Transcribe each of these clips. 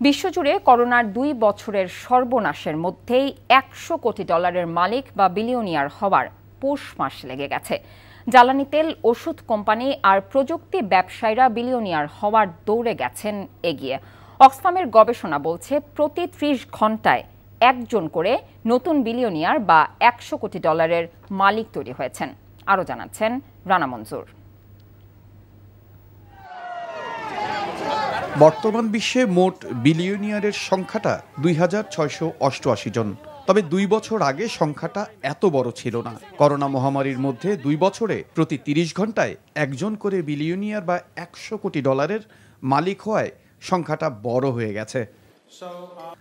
বিশ্বজুড়ে করোনার দুই বছরের সর্বনাশের মধ্যেই একশো কোটি ডলারের মালিক বা বিলিয়নিয়ার হবার পৌষ মাস লেগে গেছে। জ্বালানি তেল, ওষুধ কোম্পানি আর প্রযুক্তি ব্যবসায়ীরা বিলিয়নিয়ার হওয়ার দৌড়ে গেছেন এগিয়ে। অক্সফামের গবেষণা বলছে, প্রতি ত্রিশ ঘন্টায় একজন করে নতুন বিলিয়নিয়ার বা একশো কোটি ডলারের মালিক তৈরি হয়েছেন। আরও জানাচ্ছেন রানা মঞ্জুর। বর্তমান বিশ্বে মোট বিলিয়নিয়ারের সংখ্যাটা দুই হাজার ছয়শো অষ্টআশি জন। তবে দুই বছর আগে সংখ্যাটা এত বড় ছিল না। করোনা মহামারীর মধ্যে দুই বছরে প্রতি তিরিশ ঘন্টায় একজন করে বিলিয়নিয়ার বা একশো কোটি ডলারের মালিক হওয়ায় সংখ্যাটা বড় হয়ে গেছে।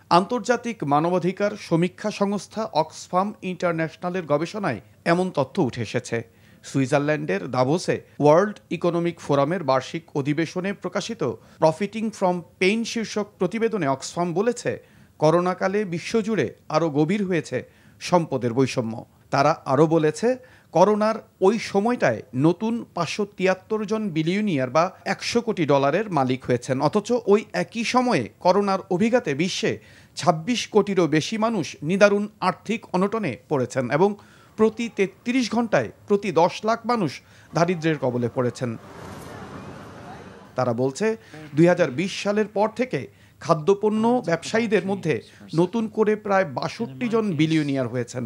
আন্তর্জাতিক মানবাধিকার সমীক্ষা সংস্থা অক্সফার্ম ইন্টারন্যাশনালের গবেষণায় এমন তথ্য উঠে এসেছে। সুইজারল্যান্ডের দাভোসে ওয়ার্ল্ড ইকোনমিক ফোরামের বার্ষিক অধিবেশনে প্রকাশিত প্রফিটিং ফ্রম পেইন শীর্ষক প্রতিবেদনে অক্সফাম বলেছে, করোনাকালে বিশ্বজুড়ে আরও গভীর হয়েছে সম্পদের বৈষম্য। তারা আরও বলেছে, করোনার ওই সময়টায় নতুন পাঁচশো তিয়াত্তর জন বিলিয়নিয়ার বা একশো কোটি ডলারের মালিক হয়েছেন, অথচ ওই একই সময়ে করোনার অভিঘাতে বিশ্বে ২৬ কোটিরও বেশি মানুষ নিদারুণ আর্থিক অনটনে পড়েছেন এবং প্রতি তেত্রিশ ঘন্টায় প্রতি দশ লাখ মানুষ দারিদ্র্যের কবলে পড়েছেন। তারা বলছে দুই সালের পর থেকে খাদ্যপণ্য ব্যবসায়ীদের মধ্যে নতুন করে প্রায় বাষট্টি জন বিলিয়নিয়ার হয়েছেন.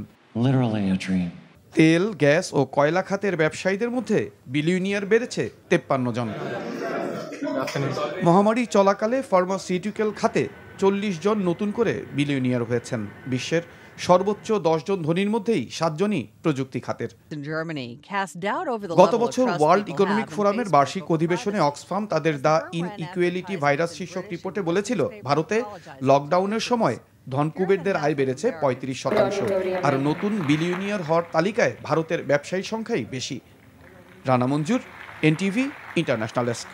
তেল গ্যাস ও কয়লা খাতের ব্যবসায়ীদের মধ্যে বিলিয়নিয়ার বেড়েছে তেপ্পান্ন জন। মহামারী চলাকালে ফার্মাসিউটিক্যাল খাতে চল্লিশ জন নতুন করে বিলিয়নিয়ার হয়েছেন। বিশ্বের সর্বোচ্চ দশজন ধনীর মধ্যেই সাতজনই প্রযুক্তি খাতের। গত বছর ওয়ার্ল্ড ইকোনমিক ফোরামের বার্ষিক অধিবেশনে. অক্সফাম তাদের দ্য ইন ইকুয়ালিটি ভাইরাস শীর্ষক রিপোর্টে বলেছিল ভারতে লকডাউনের সময় ধনকুবেরদের আয় বেড়েছে পঁয়ত্রিশ শতাংশ। আর নতুন বিলিয়নিয়ার হওয়ার তালিকায় ভারতের ব্যবসায়ী সংখ্যাই বেশি। Rana Manjur NTV international desk